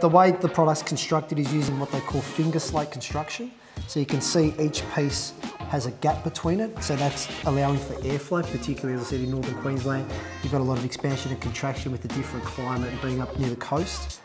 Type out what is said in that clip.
The way the product's constructed is using what they call finger slate construction. So you can see each piece has a gap between it, so that's allowing for airflow, particularly as I said in northern Queensland. You've got a lot of expansion and contraction with the different climate and being up near the coast.